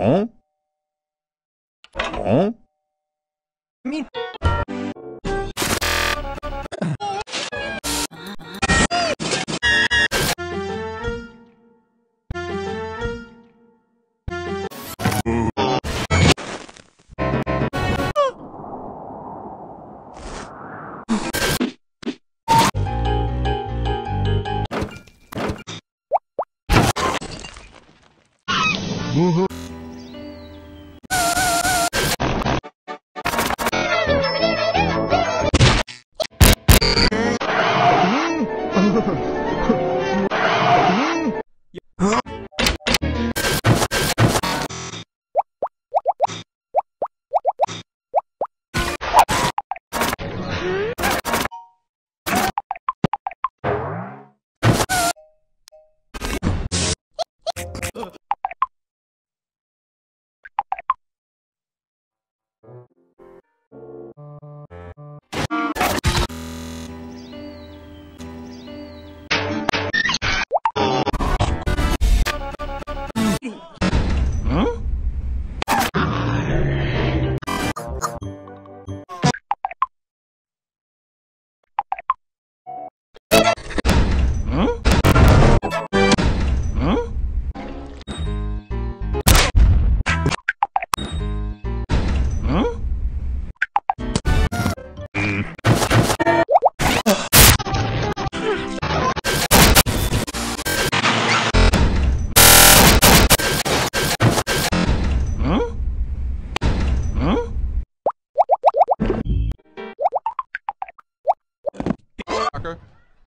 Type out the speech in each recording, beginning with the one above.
Huh? Huh? Me. Huh?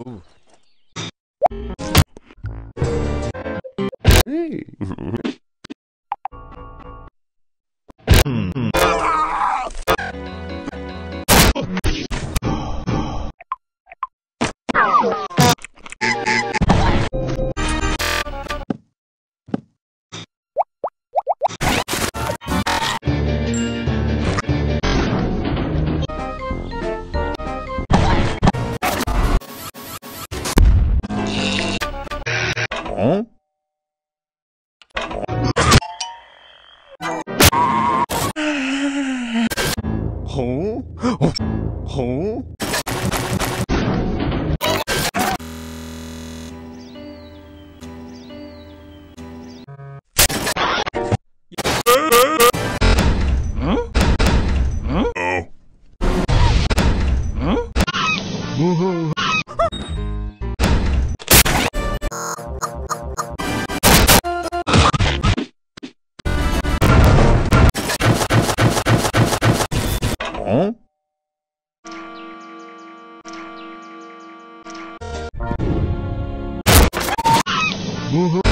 Ooh. bom? Uhum.